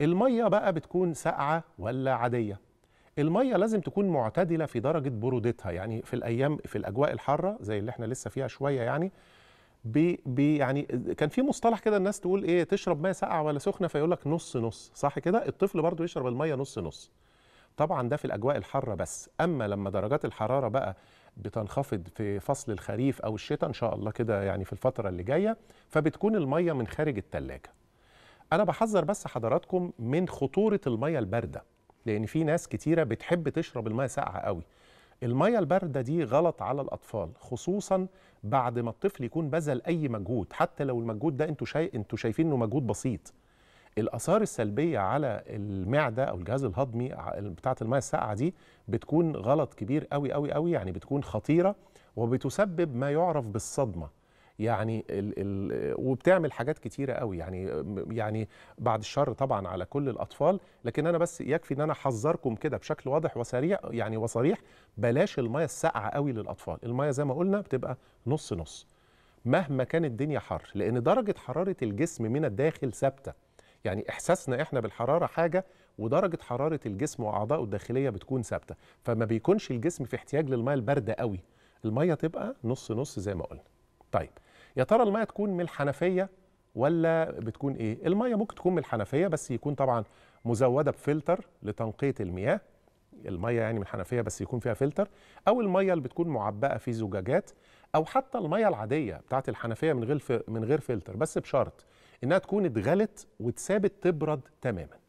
المية بقى بتكون ساقعة ولا عادية؟ المية لازم تكون معتدلة في درجة برودتها يعني في الأيام في الأجواء الحارة زي اللي إحنا لسه فيها شوية يعني بي بي يعني كان في مصطلح كده الناس تقول إيه تشرب مية ساقعة ولا سخنة فيقول لك نص نص صح كده؟ الطفل برضو يشرب المية نص نص. طبعا ده في الأجواء الحارة بس. أما لما درجات الحرارة بقى بتنخفض في فصل الخريف أو الشتاء إن شاء الله كده يعني في الفترة اللي جاية فبتكون المية من خارج الثلاجه أنا بحذر بس حضراتكم من خطورة المية الباردة لأن في ناس كتيرة بتحب تشرب المية ساقعة قوي. المية الباردة دي غلط على الأطفال خصوصا بعد ما الطفل يكون بذل أي مجهود حتى لو المجهود ده أنتوا شايف أنتوا شايفين إنه مجهود بسيط. الآثار السلبية على المعدة أو الجهاز الهضمي بتاعة المية الساقعة دي بتكون غلط كبير قوي قوي قوي يعني بتكون خطيرة وبتسبب ما يعرف بالصدمة. يعني ال ال وبتعمل حاجات كتيرة قوي. يعني يعني بعد الشر طبعا على كل الأطفال لكن أنا بس يكفي إن أنا أحذركم كده بشكل واضح وسريع يعني وصريح بلاش الميه الساقعة قوي للأطفال. الميه زي ما قلنا بتبقى نص نص. مهما كانت الدنيا حر لأن درجة حرارة الجسم من الداخل ثابتة. يعني إحساسنا إحنا بالحرارة حاجة ودرجة حرارة الجسم واعضائه الداخلية بتكون ثابتة. فما بيكونش الجسم في احتياج للميه الباردة قوي. الميه تبقى نص نص زي ما قلنا. طيب يا ترى الميه تكون من الحنفية ولا بتكون إيه؟ الميه ممكن تكون من الحنفية بس يكون طبعا مزودة بفلتر لتنقية المياه. الميه يعني من الحنفية بس يكون فيها فلتر. أو الميه اللي بتكون معبأة في زجاجات. أو حتى الميه العادية بتاعت الحنفية من غير من غير فلتر بس بشرط إنها تكون اتغلت واتسابت تبرد تماما.